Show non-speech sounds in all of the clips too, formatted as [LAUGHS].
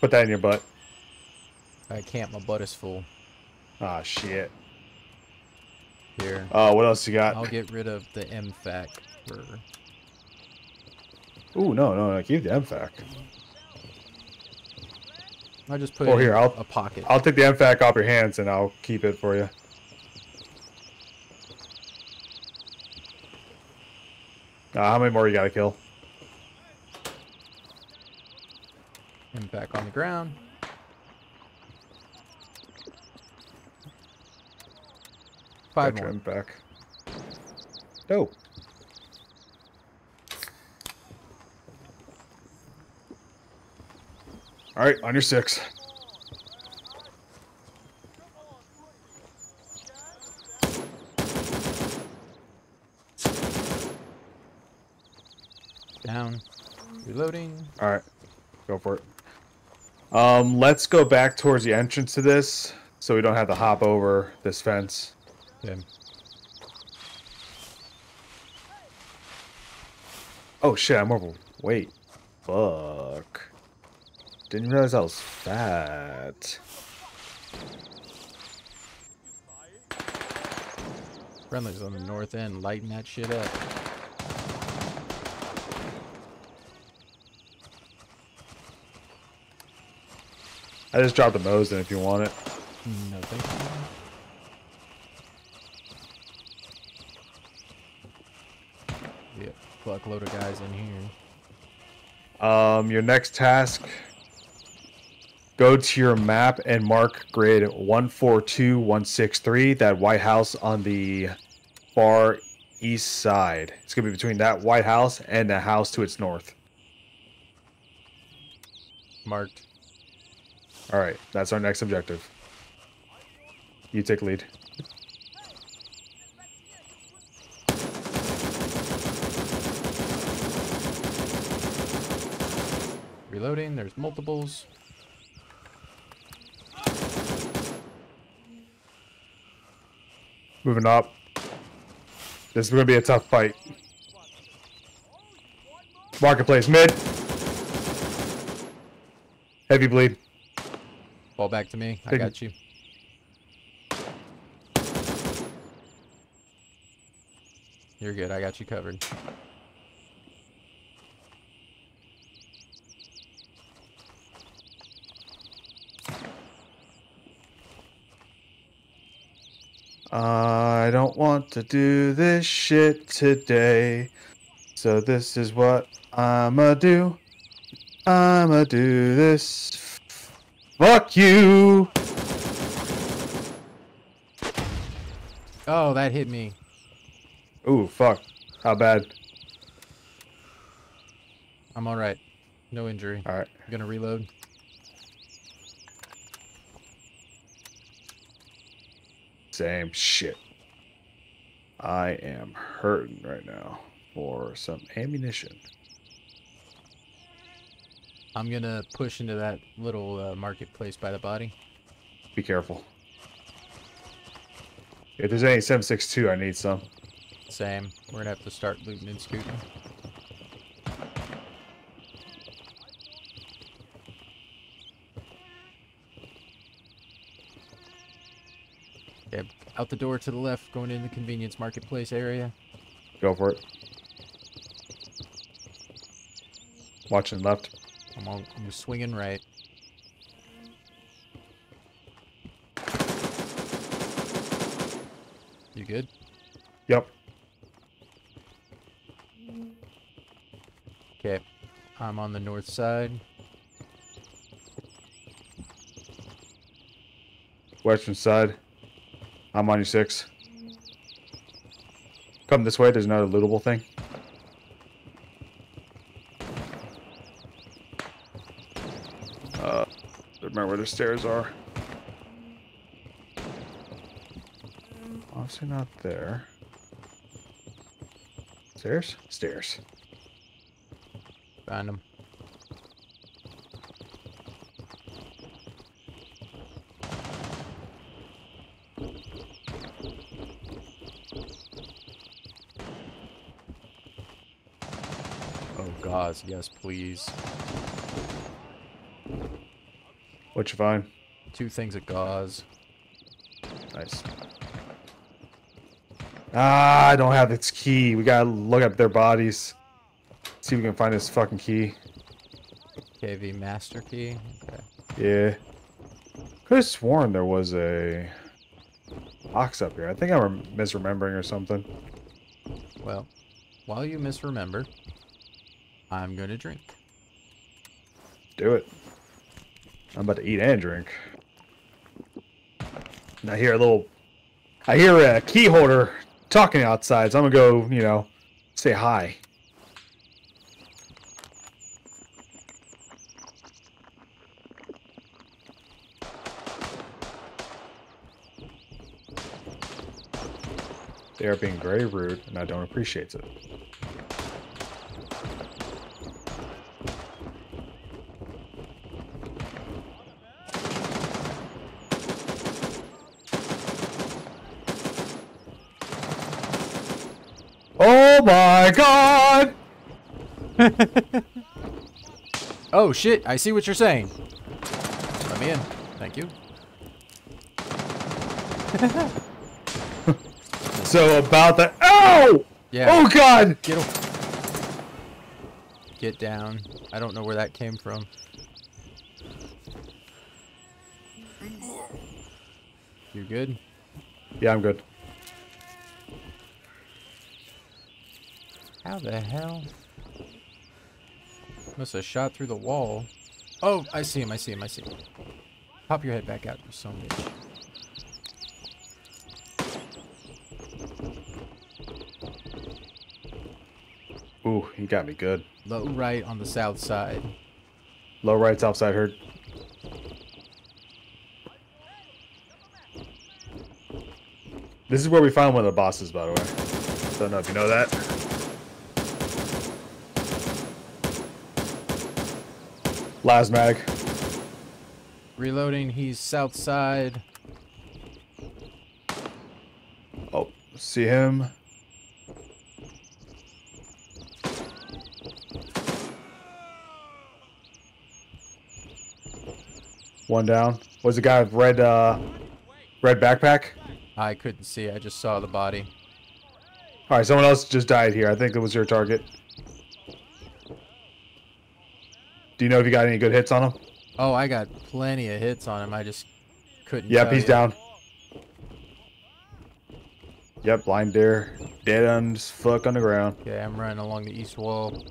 Put that in your butt. I can't. My butt is full. Ah, shit. Here. Uh, what else you got? I'll get rid of the MFAC for. Ooh, no, no, no. Keep the MFAC. I just put Oh, it here, in I'll- a pocket. I'll take the MFAC off your hands and I'll keep it for you. Uh, how many more you gotta kill? MFAC on the ground. Five Got more. MFAC. Dope. All right, on your six. Down. Reloading. All right, go for it. Um, let's go back towards the entrance to this, so we don't have to hop over this fence. Okay. Oh shit, I'm over. Wait, fuck. Didn't realize I was fat. Friendly's on the north end, lighting that shit up. I just dropped the Mosin if you want it. No, thank you. Fuckload of guys in here. Um, your next task. Go to your map and mark grid 142163, that White House on the far east side. It's going to be between that White House and the house to its north. Marked. All right, that's our next objective. You take lead. Reloading, there's multiples. Moving up. This is going to be a tough fight. Marketplace mid. Heavy bleed. Fall back to me. I got you. You're good. I got you covered. I don't want to do this shit today. So this is what I'ma do. I'ma do this. Fuck you. Oh, that hit me. Ooh, fuck. How bad? I'm all right. No injury. All right. I'm gonna reload. Same shit. I am hurting right now for some ammunition. I'm gonna push into that little uh, marketplace by the body. Be careful. If there's any 762, I need some. Same. We're gonna have to start looting and scooting. Okay, out the door to the left, going in the convenience marketplace area. Go for it. Watching left. I'm, all, I'm swinging right. You good? Yep. Okay. I'm on the north side. Western side. I'm on your six. Come this way. There's another lootable thing. Uh, remember where the stairs are. Obviously not there. Stairs? Stairs. Find them. Oh God, yes, please. What you find? Two things of gauze. Nice. Ah, I don't have its key. We gotta look up their bodies. See if we can find this fucking key. KV master key. Okay. Yeah. Could have sworn there was a box up here. I think I'm misremembering or something. Well, while you misremember, I'm gonna drink. Do it. I'm about to eat and drink. And I hear a little. I hear a key holder talking outside, so I'm gonna go, you know, say hi. They are being very rude, and I don't appreciate it. Oh my god! [LAUGHS] Oh shit! I see what you're saying. Let me in. Thank you. [LAUGHS] So about the oh Yeah. oh god Get. Get down. I don't know where that came from. You good? yeah I'm good. How the hell? Must have shot through the wall. Oh, I see him, I see him, I see him. Pop your head back out, you son of a bitch. Ooh, he got me good. Low right on the south side. Low right, top side hurt. This is where we found one of the bosses, by the way. Don't know if you know that. Lasmag. Reloading, he's south side. Oh, see him. One down. Was the guy with red, uh, red backpack? I couldn't see, I just saw the body. All right, someone else just died here. I think it was your target. Do you know if you got any good hits on him? Oh, I got plenty of hits on him, I just couldn't Yep, he's ya. down. Yep, blind deer. Dead on fuck on the ground. Yeah, I'm running along the east wall.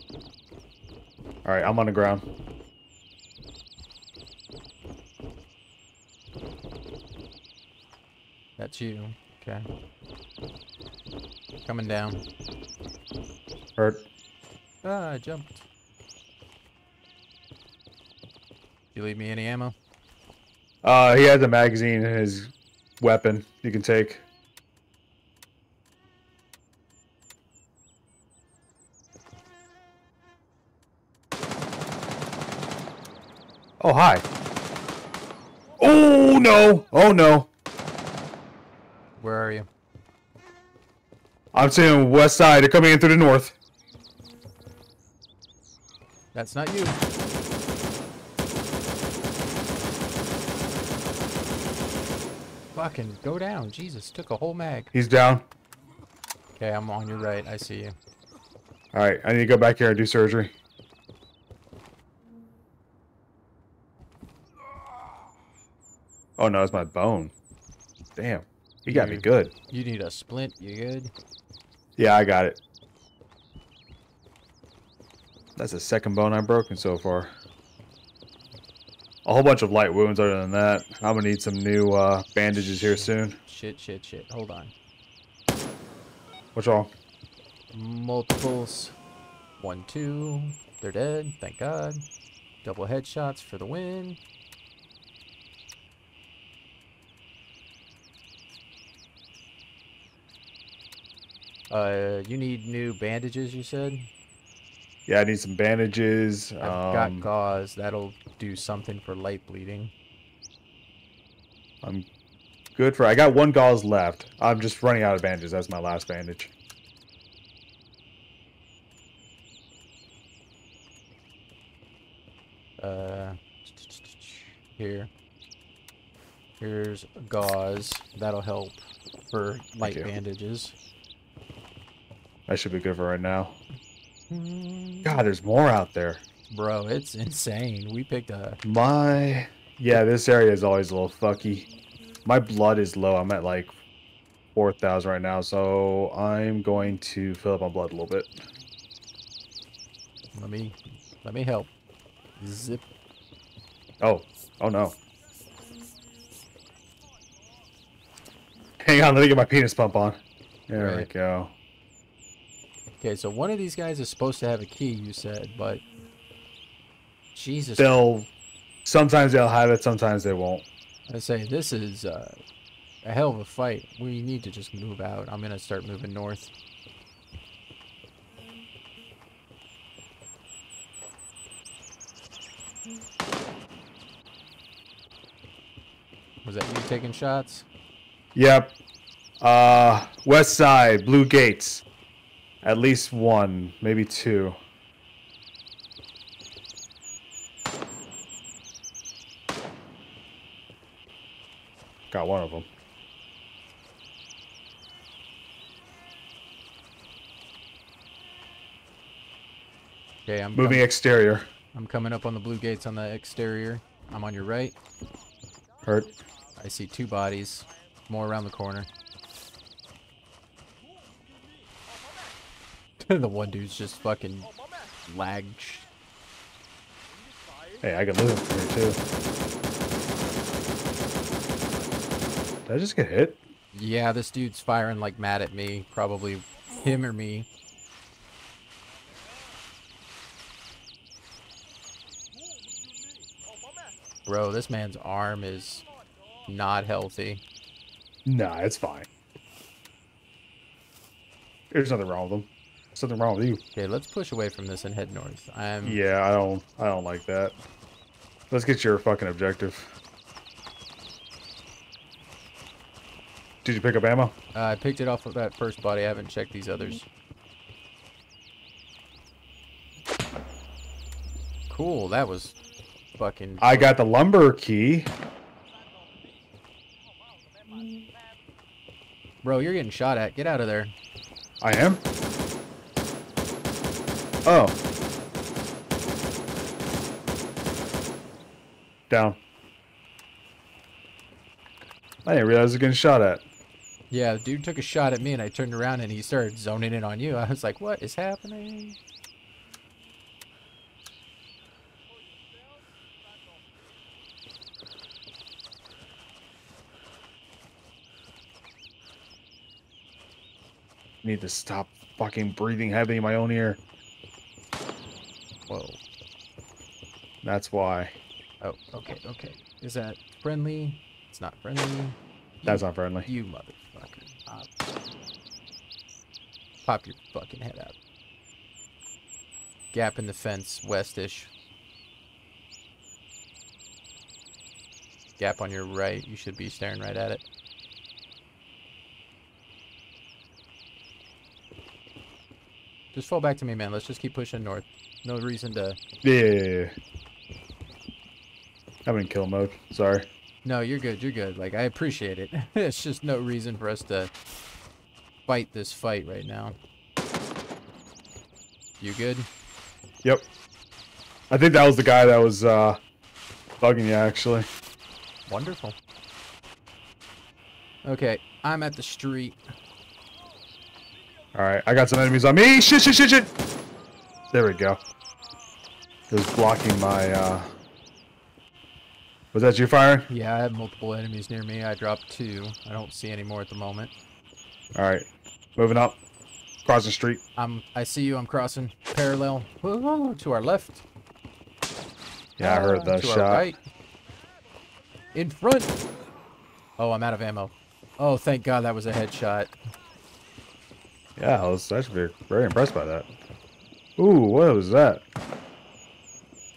All right, I'm on the ground. That's you. Okay. Coming down. Hurt. Ah, I jumped. You leave me any ammo? Uh, he has a magazine in his weapon you can take. Oh, hi. Oh, no. Oh, no. Where are you? I'm seeing west side. They're coming in through the north. That's not you. Fucking go down. Jesus, took a whole mag. He's down. Okay, I'm on your right. I see you. All right, I need to go back here and do surgery. Oh, no, it's my bone. Damn. He got me good. You need a splint. You good? Yeah, I got it. That's the second bone I've broken so far. A whole bunch of light wounds other than that. I'm gonna need some new uh, bandages here soon. Shit, shit, shit. Hold on. What's wrong? Multiples. One, two. They're dead. Thank God. Double headshots for the win. Uh, you need new bandages, you said? Yeah, I need some bandages. I've Um, got gauze. That'll do something for light bleeding. I'm good for. I got one gauze left. I'm just running out of bandages. That's my last bandage. Uh, Here. Here's gauze. That'll help for light bandages. That should be good for right now. God, there's more out there. Bro, it's insane. We picked a My yeah, this area is always a little fucky. My blood is low. I'm at like four thousand right now, so I'm going to fill up my blood a little bit. let me let me help. Zip. Oh, oh no. Hang on, let me get my penis pump on. There we go. Okay, so one of these guys is supposed to have a key, you said, but Jesus They'll sometimes they'll have it, sometimes they won't. I say this is uh, a hell of a fight. We need to just move out. I'm gonna start moving north. Was that you taking shots? Yep. Uh, west side, blue gates. At least one, maybe two. Got one of them. Okay, I'm Moving com- exterior. I'm coming up on the blue gates on the exterior. I'm on your right. Hurt. I see two bodies. More around the corner. [LAUGHS] the one dude's just fucking lagged. Hey, I can move too. Did I just get hit? Yeah, this dude's firing like mad at me. Probably him or me. Bro, this man's arm is not healthy. Nah, it's fine. There's nothing wrong with them. Nothing wrong with you. Okay, let's push away from this and head north. I'm Yeah, I don't I don't like that. Let's get your fucking objective. Did you pick up ammo? Uh, I picked it off of that first body. I haven't checked these others. Cool, that was fucking. I got the lumber key. Bro, you're getting shot at. Get out of there. I am. Oh. Down. I didn't realize I was getting shot at. Yeah, the dude took a shot at me and I turned around and he started zoning in on you. I was like, what is happening? need to stop fucking breathing heavy in my own ear. Whoa. That's why. Oh, okay, okay. Is that friendly? It's not friendly. That's not friendly. You motherfucker. Uh, pop your fucking head out. Gap in the fence, westish. Gap on your right. You should be staring right at it. Just fall back to me, man. Let's just keep pushing north. No reason to. Yeah. I'm in kill mode. Sorry. No, you're good. You're good. Like I appreciate it. [LAUGHS] it's just no reason for us to fight this fight right now. You good? Yep. I think that was the guy that was uh, bugging you, actually. Wonderful. Okay, I'm at the street. All right, I got some enemies on me. Shit, shit, shit, shit. There we go. It was blocking my. uh Was that you firing? Yeah, I have multiple enemies near me. I dropped two. I don't see any more at the moment. All right, moving up, crossing street. I'm. I see you. I'm crossing parallel to our left. Yeah, I heard that to shot. Our right. In front. Oh, I'm out of ammo. Oh, thank God that was a headshot. Yeah, I was actually very impressed by that. Ooh, what was that?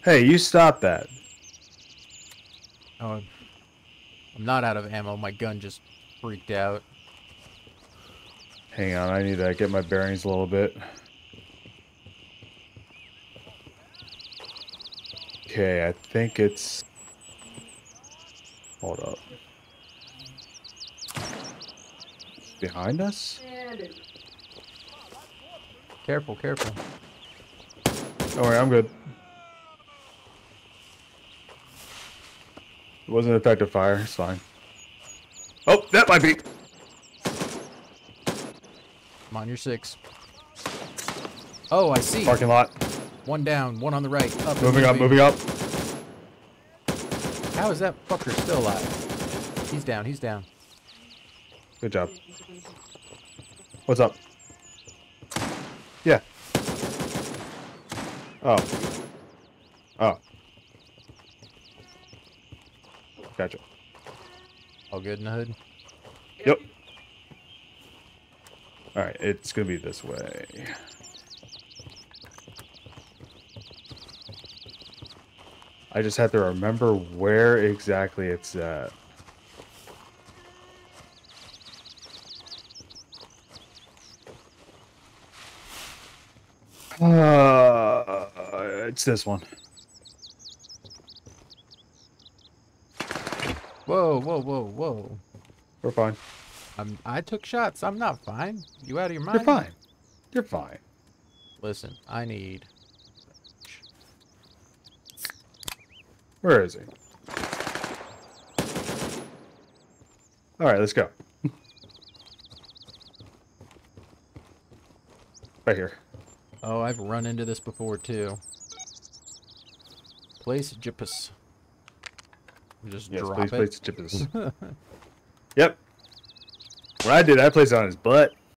Hey, you stop that. Oh, I'm not out of ammo. My gun just freaked out. Hang on, I need to get my bearings a little bit. Okay, I think it's Hold up. Behind us? Careful, careful. Don't worry, I'm good. It wasn't effective fire. It's fine. Oh, that might be. I'm on your six. Oh, I see. Parking lot. One down, one on the right. Up and Moving up, moving up. How is that fucker still alive? He's down, he's down. Good job. What's up? Yeah. Oh. Oh. Gotcha. All good in the hood? Yep. Alright, it's gonna be this way. I just have to remember where exactly it's at. Uh, it's this one. Whoa, whoa, whoa, whoa. We're fine. I'm, I took shots. I'm not fine. You out of your mind? You're fine. You're fine. Listen, I need... Where is he? All right, let's go. [LAUGHS] right here. Oh, I've run into this before, too. Place Jippus. Just Yes, drop please, it. please, chippers. [LAUGHS] [LAUGHS] yep. When I did, I placed it on his butt.